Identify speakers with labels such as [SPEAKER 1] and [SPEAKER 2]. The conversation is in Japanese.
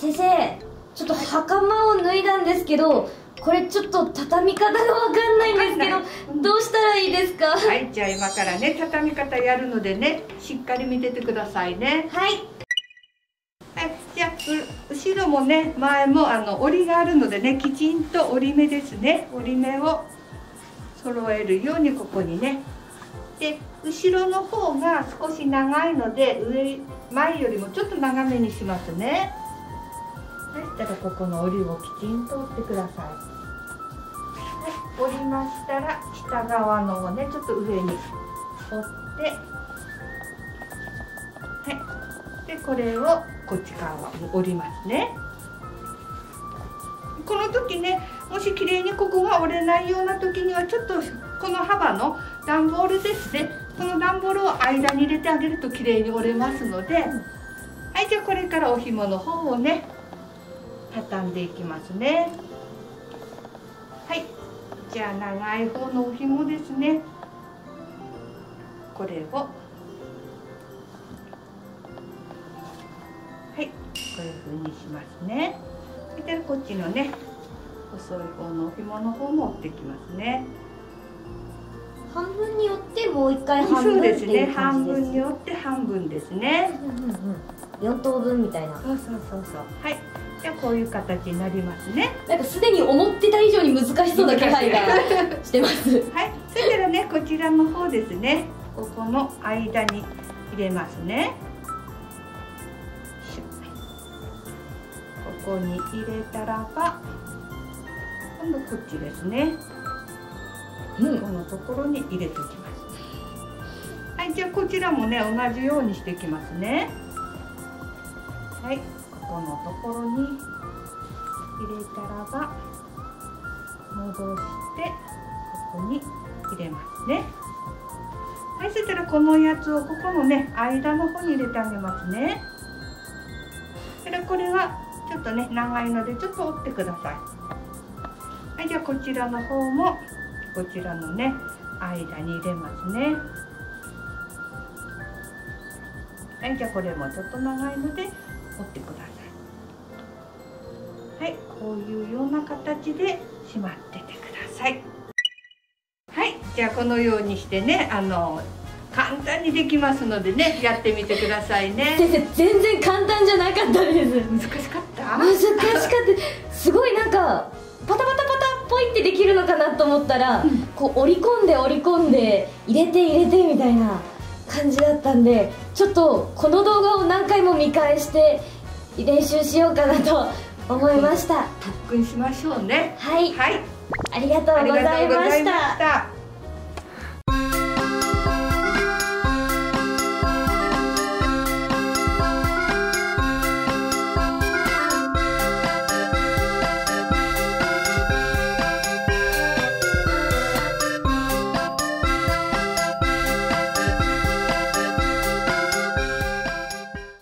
[SPEAKER 1] 先生ちょっと袴を脱いだんですけどこれちょっと畳み方がわかんないんですけどどうしたらいいですか？
[SPEAKER 2] はいじゃあ今からね畳み方やるのでねしっかり見ててくださいね。
[SPEAKER 1] はい。
[SPEAKER 2] はいじゃあ後ろもね前もあの折りがあるのでねきちんと折り目ですね。折り目を揃えるようにここにね。で後ろの方が少し長いので上前よりもちょっと長めにしますねはい。したらここの折りをきちんと折ってください。はい。折りましたら下側のをねちょっと上に折って。はい。でこれをこっち側に折りますね。この時ねもし綺麗にここが折れないような時にはちょっとこの幅の段ボールですね。この段ボールを間に入れてあげると綺麗に折れますので、はい。じゃあこれからお紐の方をね畳んでいきますね。はい。じゃあ長い方のお紐ですね。これを。はい。こういう風にしますね。それでこっちのね細い方のお紐の方も折ってきますね。
[SPEAKER 1] 半分によってもう一回半
[SPEAKER 2] そうで
[SPEAKER 1] 分ってい
[SPEAKER 2] すね。半分に折って半分ですね。
[SPEAKER 1] うんうんうん。4等分みたいな。
[SPEAKER 2] そうそうそうそう。はいじゃあこういう形になりますね。
[SPEAKER 1] なんかすでに思ってた以上に難しそうな気配がしてます。
[SPEAKER 2] はい。それからねこちらの方ですね。ここの間に入れますね。ここに入れたらば今度こっちですね。
[SPEAKER 1] うん。
[SPEAKER 2] このところに入れておきます。はい。じゃあこちらもね同じようにしていきますね。はいこのところに入れたらば戻してここに入れますね。はいそしたらこのやつをここのね間の方に入れてあげますね。それからこれはちょっとね長いのでちょっと折ってください。はいじゃあこちらの方もこちらのね間に入れますね。はいじゃあこれもちょっと長いので折ってください。はいこういうような形でしまっててください。はいじゃあこのようにしてねあの簡単にできますのでねやってみてくださいね。
[SPEAKER 1] 先生全然簡単じゃなかったです。
[SPEAKER 2] 難しかった？
[SPEAKER 1] 難しかった。すごいなんかパタパタパタっぽいってできるのかなと思ったら、こう折り込んで折り込んで入れて入れてみたいな感じだったんでちょっとこの動画を何回も見返して練習しようかなと思いました、
[SPEAKER 2] 特訓しましょうね。
[SPEAKER 1] はい。
[SPEAKER 2] はい。
[SPEAKER 1] ありがとうございま
[SPEAKER 2] ありがとうござい
[SPEAKER 1] した